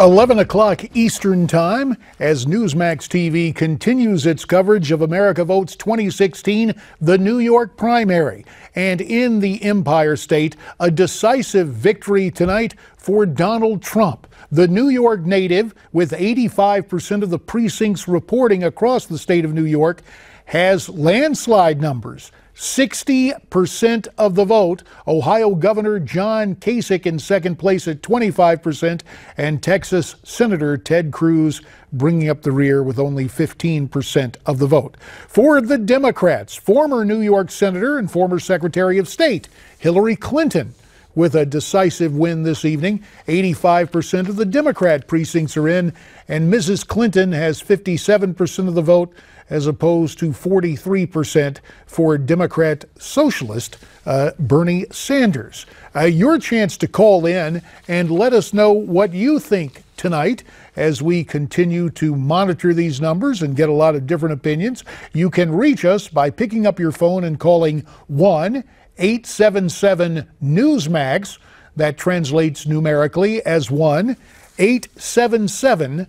11 o'clock Eastern Time as Newsmax TV continues its coverage of America Votes 2016, the New York primary. And in the Empire State, a decisive victory tonight for Donald Trump. The New York native, with 85% of the precincts reporting across the state of New York, has landslide numbers 60% of the vote. Ohio Governor John Kasich in second place at 25%, and Texas Senator Ted Cruz bringing up the rear with only 15% of the vote. For the Democrats, former New York Senator and former Secretary of State Hillary Clinton with a decisive win this evening. 85% of the Democrat precincts are in, and Mrs. Clinton has 57% of the vote as opposed to 43% for Democrat Socialist uh, Bernie Sanders. Uh, your chance to call in and let us know what you think tonight as we continue to monitor these numbers and get a lot of different opinions. You can reach us by picking up your phone and calling 1 877 Newsmax. That translates numerically as 1 877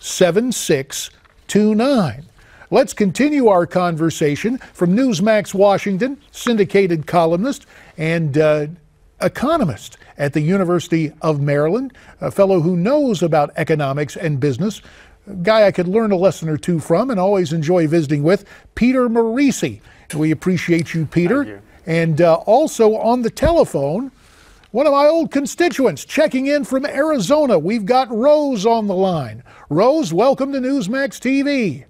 7629. Let's continue our conversation from Newsmax Washington, syndicated columnist and uh, economist at the University of Maryland, a fellow who knows about economics and business, a guy I could learn a lesson or two from and always enjoy visiting with, Peter Morici. We appreciate you, Peter. You. And uh, also on the telephone, one of my old constituents checking in from Arizona. We've got Rose on the line. Rose, welcome to Newsmax TV.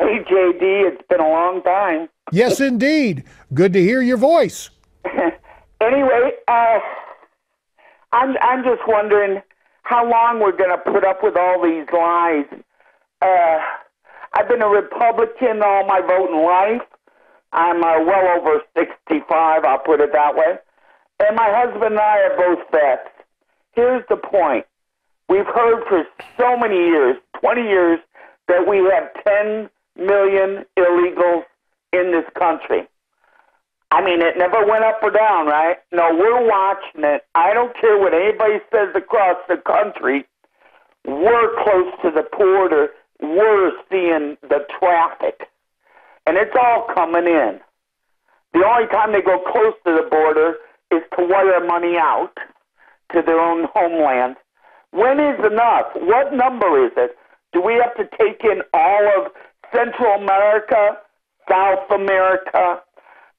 Hey, JD, it's been a long time. Yes, indeed. Good to hear your voice. anyway, uh, I'm I'm just wondering how long we're going to put up with all these lies. Uh, I've been a Republican all my voting life. I'm uh, well over 65, I'll put it that way. And my husband and I are both vets. Here's the point. We've heard for so many years, 20 years, that we have 10 million illegals in this country. I mean, it never went up or down, right? No, we're watching it. I don't care what anybody says across the country. We're close to the border. We're seeing the traffic. And it's all coming in. The only time they go close to the border is to wire money out to their own homeland. When is enough? What number is it? Do we have to take in all of Central America, South America,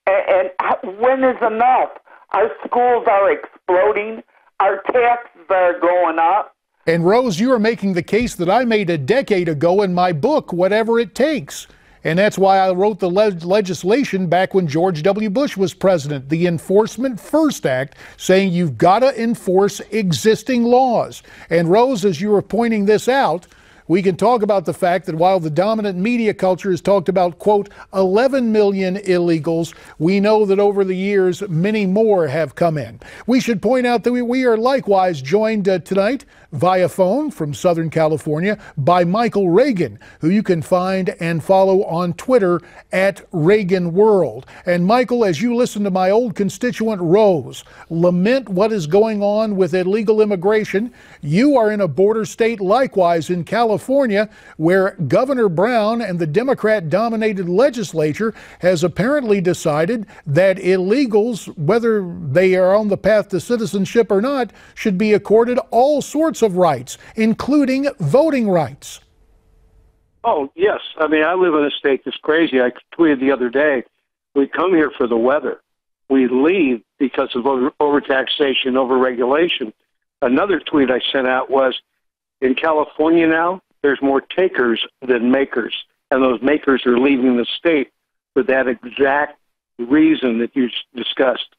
and, and when is enough? Our schools are exploding. Our taxes are going up. And Rose, you are making the case that I made a decade ago in my book, Whatever It Takes. And that's why I wrote the le- legislation back when George W. Bush was president, the Enforcement First Act, saying you've got to enforce existing laws. And Rose, as you were pointing this out, we can talk about the fact that while the dominant media culture has talked about, quote, 11 million illegals, we know that over the years, many more have come in. We should point out that we, we are likewise joined uh, tonight via phone from Southern California by Michael Reagan, who you can find and follow on Twitter at Reagan World. And Michael, as you listen to my old constituent Rose lament what is going on with illegal immigration, you are in a border state likewise in California where Governor Brown and the Democrat dominated legislature has apparently decided that illegals, whether they are on the path to citizenship or not, should be accorded all sorts of rights, including voting rights. Oh, yes. I mean, I live in a state that's crazy. I tweeted the other day we come here for the weather. We leave because of over, overtaxation, overregulation. Another tweet I sent out was in California now, there's more takers than makers. And those makers are leaving the state for that exact reason that you discussed.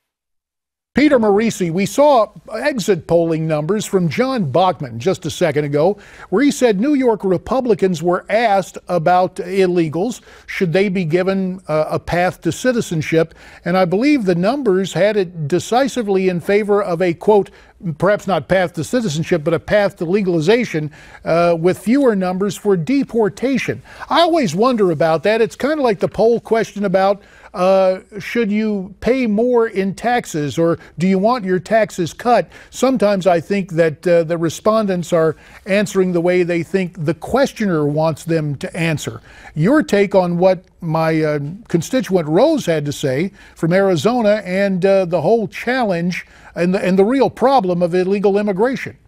Peter Morici, we saw exit polling numbers from John Bachman just a second ago, where he said New York Republicans were asked about illegals. Should they be given uh, a path to citizenship? And I believe the numbers had it decisively in favor of a, quote, perhaps not path to citizenship, but a path to legalization uh, with fewer numbers for deportation. I always wonder about that. It's kind of like the poll question about uh, should you pay more in taxes or do you want your taxes cut? Sometimes I think that uh, the respondents are answering the way they think the questioner wants them to answer. Your take on what my uh, constituent Rose had to say from Arizona and uh, the whole challenge and the, and the real problem of illegal immigration.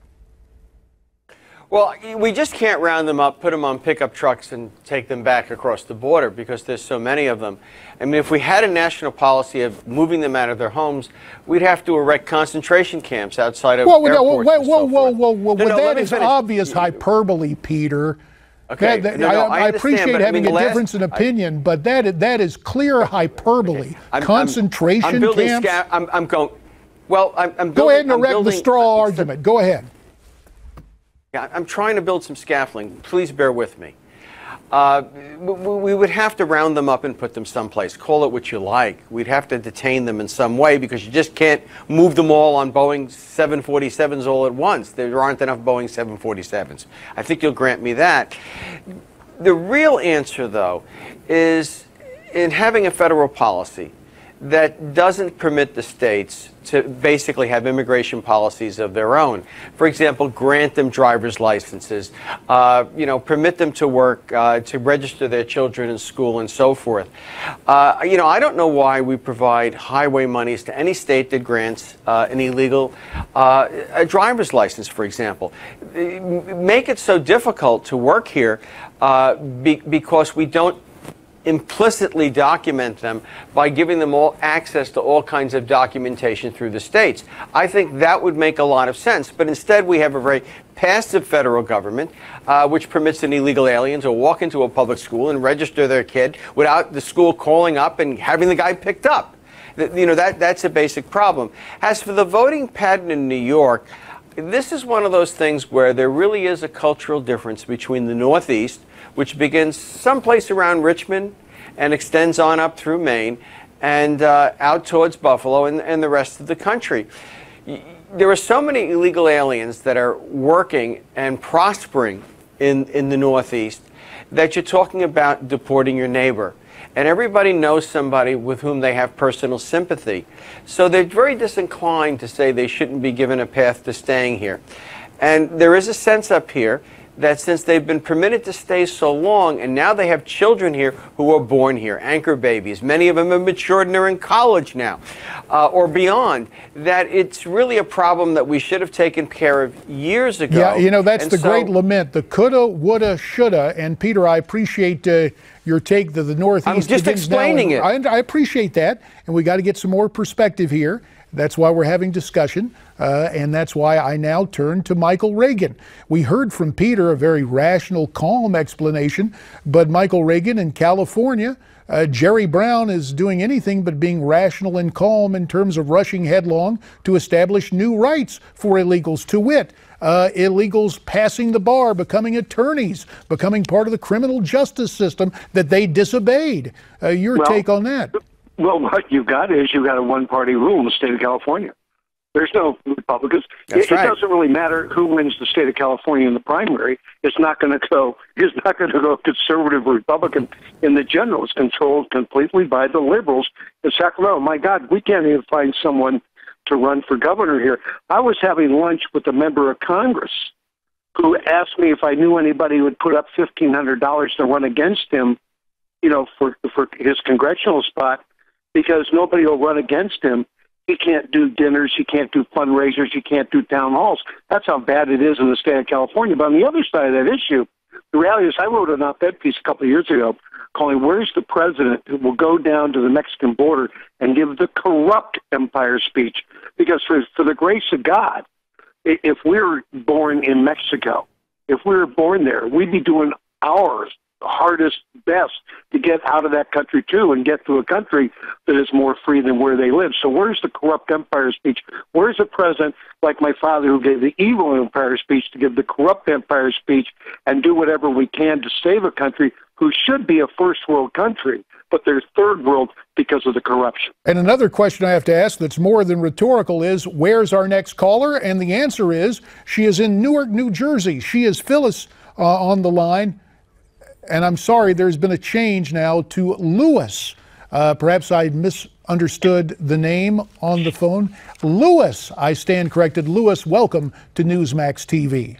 Well, we just can't round them up, put them on pickup trucks, and take them back across the border because there's so many of them. I mean, if we had a national policy of moving them out of their homes, we'd have to erect concentration camps outside of well, airports. Whoa, whoa, whoa, whoa, whoa, whoa, no, no, That is obvious hyperbole, Peter. Okay, that, that, no, no, I, I, appreciate having I mean, a difference in opinion, I, but that that is clear hyperbole. Okay. I'm, concentration I'm, I'm building camps. Sca- I'm, I'm going. Well, I'm, I'm building, Go ahead and erect building, the straw argument. Go ahead. Yeah, I'm trying to build some scaffolding. Please bear with me. Uh, we would have to round them up and put them someplace. Call it what you like. We'd have to detain them in some way because you just can't move them all on Boeing 747s all at once. There aren't enough Boeing 747s. I think you'll grant me that. The real answer, though, is in having a federal policy that doesn't permit the states to basically have immigration policies of their own. For example, grant them driver's licenses, uh, you know, permit them to work, uh, to register their children in school, and so forth. Uh, you know, I don't know why we provide highway monies to any state that grants uh, an illegal uh, a driver's license, for example. Make it so difficult to work here uh, be because we don't implicitly document them by giving them all access to all kinds of documentation through the states. I think that would make a lot of sense. But instead, we have a very passive federal government uh, which permits an illegal alien to walk into a public school and register their kid without the school calling up and having the guy picked up. You know, that, that's a basic problem. As for the voting pattern in New York, this is one of those things where there really is a cultural difference between the Northeast, which begins someplace around Richmond and extends on up through Maine and uh, out towards Buffalo and, and the rest of the country. There are so many illegal aliens that are working and prospering in, in the Northeast that you're talking about deporting your neighbor. And everybody knows somebody with whom they have personal sympathy. So they're very disinclined to say they shouldn't be given a path to staying here. And there is a sense up here that since they've been permitted to stay so long and now they have children here who are born here, anchor babies, many of them have matured and are in college now uh, or beyond, that it's really a problem that we should have taken care of years ago. Yeah, you know, that's and the so, great lament the coulda, woulda, shoulda. And Peter, I appreciate uh, your take to the Northeast. I'm just explaining it. I, I appreciate that. And we got to get some more perspective here. That's why we're having discussion, uh, and that's why I now turn to Michael Reagan. We heard from Peter a very rational, calm explanation, but Michael Reagan in California, uh, Jerry Brown is doing anything but being rational and calm in terms of rushing headlong to establish new rights for illegals, to wit, uh, illegals passing the bar, becoming attorneys, becoming part of the criminal justice system that they disobeyed. Uh, your well, take on that? Well, what you've got is you've got a one-party rule in the state of California. There's no Republicans. That's it, right. it doesn't really matter who wins the state of California in the primary. It's not going to go. It's not going to go conservative Republican in the general. It's controlled completely by the liberals in Sacramento. My God, we can't even find someone to run for governor here. I was having lunch with a member of Congress who asked me if I knew anybody who would put up fifteen hundred dollars to run against him, you know, for for his congressional spot because nobody will run against him. He can't do dinners, he can't do fundraisers, he can't do town halls. That's how bad it is in the state of California. But on the other side of that issue, the reality is I wrote an op-ed piece a couple of years ago calling "Where's the President who will go down to the Mexican border and give the corrupt empire speech?" Because for for the grace of God, if we were born in Mexico, if we were born there, we'd be doing ours hardest, best to get out of that country too and get to a country that is more free than where they live. So where's the corrupt empire speech? Where's the president like my father who gave the evil empire speech to give the corrupt empire speech and do whatever we can to save a country who should be a first world country? but they're third world because of the corruption. And another question I have to ask that's more than rhetorical is where's our next caller? And the answer is she is in Newark, New Jersey. She is Phyllis uh, on the line. And I'm sorry, there's been a change now to Lewis. Uh, perhaps I misunderstood the name on the phone. Lewis, I stand corrected. Lewis, welcome to Newsmax TV.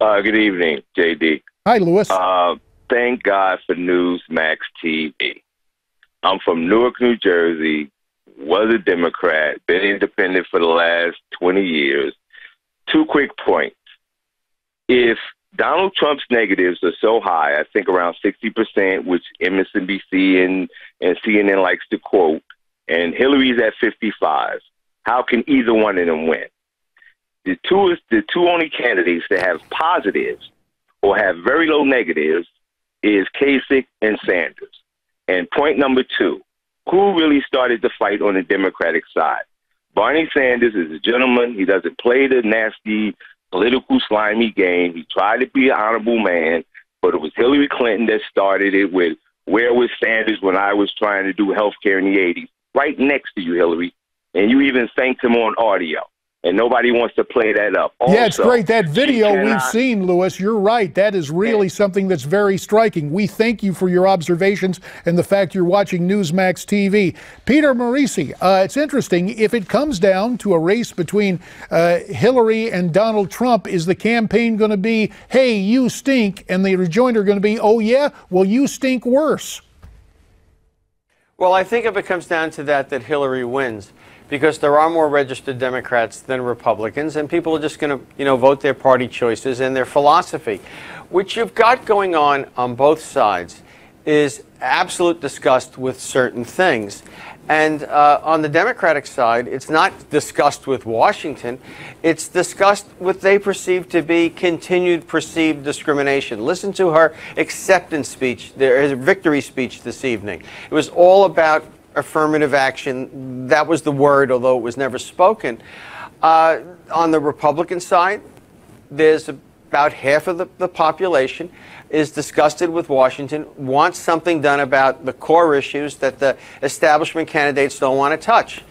Uh, good evening, JD. Hi, Lewis. Uh, thank God for Newsmax TV. I'm from Newark, New Jersey, was a Democrat, been independent for the last 20 years. Two quick points. If Donald Trump's negatives are so high, I think around 60%, which MSNBC and, and CNN likes to quote, and Hillary's at 55. How can either one of them win? The two is the two only candidates that have positives or have very low negatives is Kasich and Sanders. And point number two, who really started the fight on the Democratic side? Bernie Sanders is a gentleman. He doesn't play the nasty political slimy game. He tried to be an honorable man, but it was Hillary Clinton that started it with where was Sanders when I was trying to do health care in the 80s? Right next to you, Hillary. And you even thanked him on audio and nobody wants to play that up. Also, yeah, it's great. That video cannot, we've seen, Lewis, you're right. That is really something that's very striking. We thank you for your observations and the fact you're watching Newsmax TV. Peter Morici, uh, it's interesting. If it comes down to a race between uh, Hillary and Donald Trump, is the campaign going to be, hey, you stink, and the rejoinder going to be, oh, yeah, well, you stink worse? Well, I think if it comes down to that, that Hillary wins because there are more registered Democrats than Republicans, and people are just going to, you know, vote their party choices and their philosophy. What you've got going on on both sides is absolute disgust with certain things. And uh, on the Democratic side, it's not disgust with Washington, it's disgust with they perceive to be continued perceived discrimination. Listen to her acceptance speech, her victory speech this evening. It was all about affirmative action. That was the word, although it was never spoken. Uh, on the Republican side, there's about half of the, the population is disgusted with Washington, wants something done about the core issues that the establishment candidates don't want to touch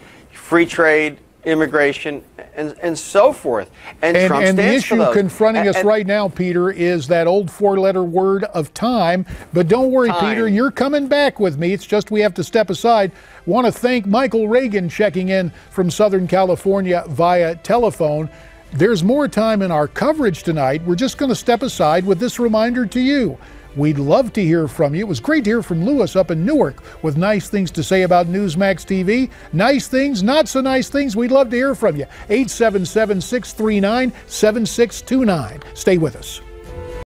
free trade, immigration, and, and so forth. And, and, and the issue confronting us right now, Peter, is that old four letter word of time. But don't worry, time. Peter, you're coming back with me. It's just we have to step aside. Want to thank Michael Reagan checking in from Southern California via telephone. There's more time in our coverage tonight. We're just going to step aside with this reminder to you. We'd love to hear from you. It was great to hear from Lewis up in Newark with nice things to say about Newsmax TV. Nice things, not so nice things. We'd love to hear from you. 877 639 7629. Stay with us.